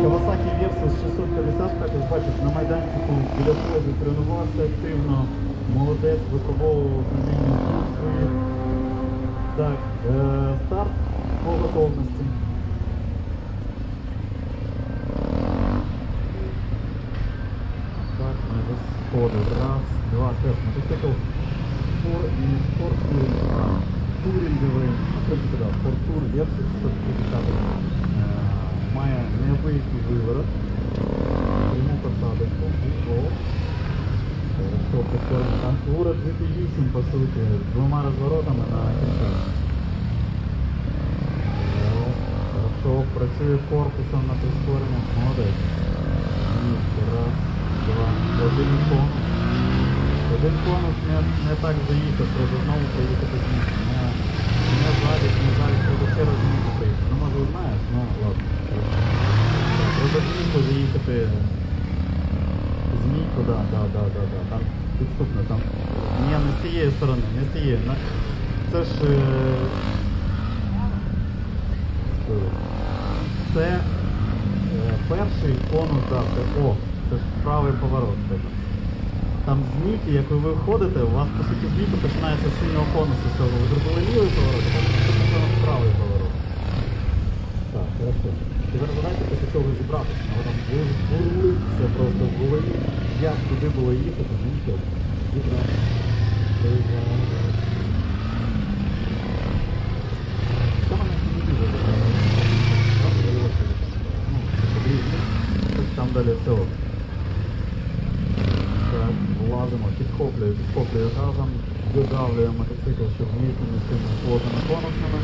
Kawasaki Versys 650, також бачиш, на майданчику біля позу тренувався активно. Молодець, випробовував проміння свої. Так, е, старт по готовності. Так, ми сходу. Раз, два, теж мотоцикл. Спор і спорт туринг. А, туринговий. Ну, в спорт тур, Versys 650. Е, має необичний виворот. Пряму посадочку. Гол. Хорошо, прикольно. Там Тура 2008, по суті, з двома розворотами на кінцях. О, Хорошо, працює корпусом на прискореннях. Молодець. Ні, Раз, два, один конус. Один конус не, не так заїхав, треба знову поїхати з місця. Не, не ззаді, не ззаді, треба ще раз з Змійку, да, да, да, да, да. Там підступно, там. Ні, не з цієї сторони, не з цієї. На- Це ж. Це перший конус, це о, це ж правий поворот. Типу. Там змійки, як ви виходите, у вас по суті змійка починається з сильного конусу з цього. Ви зробили лівий поворот, це правий поворот. Так, хорошо. Тепер задайте після цього бурлиться просто в голові. Як туди було їхати, нічого. Ну, Там далі все. Так, влазимо, підхоплює, підхоплює газом, додавлює мотоцикл, щоб вміти не сильно конусами.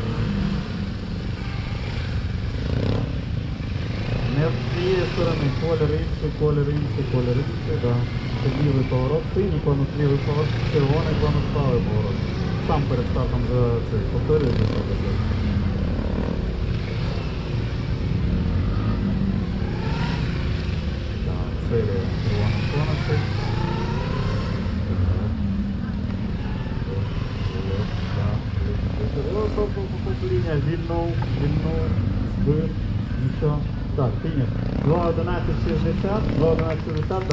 Не з цієї сторони, колір інший, колір інший, колір інший, да. Це лівий поворот, синій конус, лівий поворот, червоний конус, правий поворот. Сам перед стартом за цей повторює. Так, серія червоних конусів. Вільнув, вільнув, збив, нічого. Так, фініш. 2.11.60, 2.11.60,